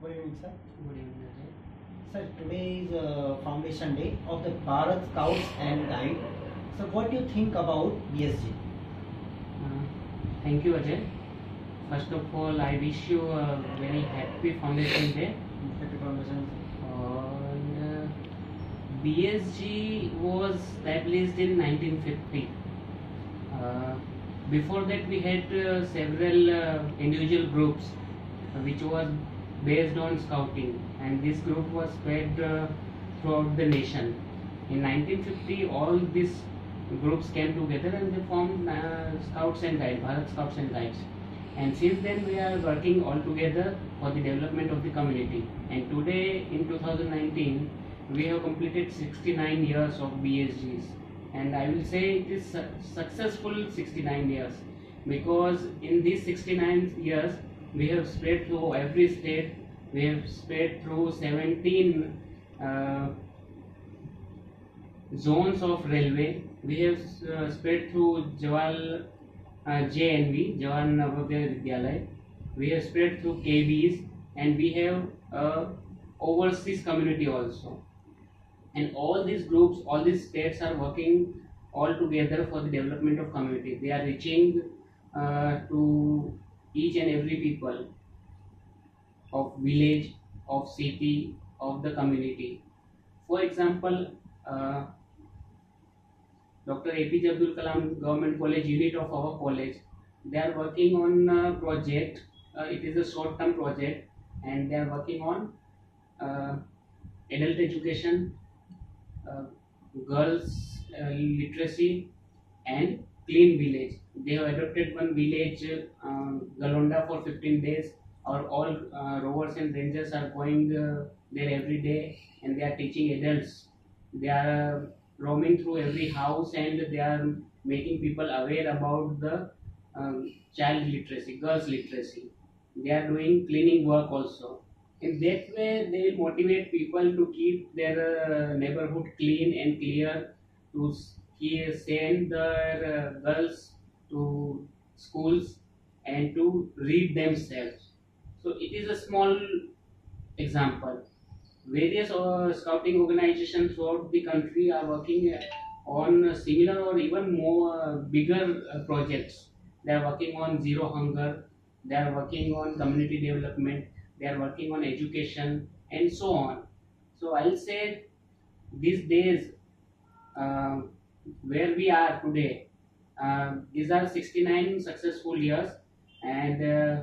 Good evening, sir. Good evening, Ajay. Sir, today is uh, Foundation Day of the Bharat Scouts and Guide. So, what do you think about BSG? Uh, thank you, Ajay. First of all, I wish you a very happy Foundation Day. Happy Foundation. And uh, BSG was established in 1950. Uh, before that, we had uh, several uh, individual groups which was based on scouting, and this group was spread uh, throughout the nation. In 1950, all these groups came together and they formed uh, Scouts and Guides, Bharat Scouts and Guides. And since then, we are working all together for the development of the community. And today, in 2019, we have completed 69 years of BSGs. And I will say it is su- successful 69 years because in these 69 years, we have spread through every state, we have spread through 17 uh, zones of railway. We have uh, spread through Jawal uh, JNV, Jawahar Navodaya Vidyalay. We have spread through KVs and we have uh, overseas community also. And all these groups, all these states are working all together for the development of community. They are reaching uh, to each and every people of village, of city, of the community. For example, uh, Dr. APJ Abdul Kalam Government College unit of our college, they are working on a project. Uh, it is a short-term project, and they are working on uh, adult education, uh, girls uh, literacy, and clean village. They have adopted one village, uh, Galonda, for 15 days. Our all uh, rovers and rangers are going uh, there every day, and they are teaching adults. They are roaming through every house and they are making people aware about the um, child literacy, girls literacy. They are doing cleaning work also. In that way, they motivate people to keep their uh, neighborhood clean and clear, to send their uh, girls to schools and to read themselves. So it is a small example. Various uh, scouting organizations throughout the country are working uh, on similar or even more uh, bigger uh, projects. They are working on zero hunger. They are working on community development. They are working on education and so on. So I'll say these days uh, where we are today, uh, these are 69 successful years, and uh,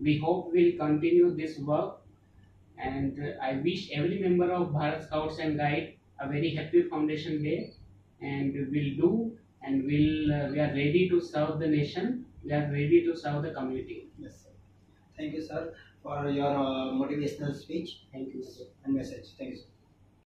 we hope we'll continue this work and uh, I wish every member of Bharat Scouts and Guide a very happy Foundation Day, and we'll do and we'll uh, we are ready to serve the nation. We are ready to serve the community. Yes, sir. Thank you, sir, for your uh, motivational speech Thank you. sir. and message. Thank you, sir.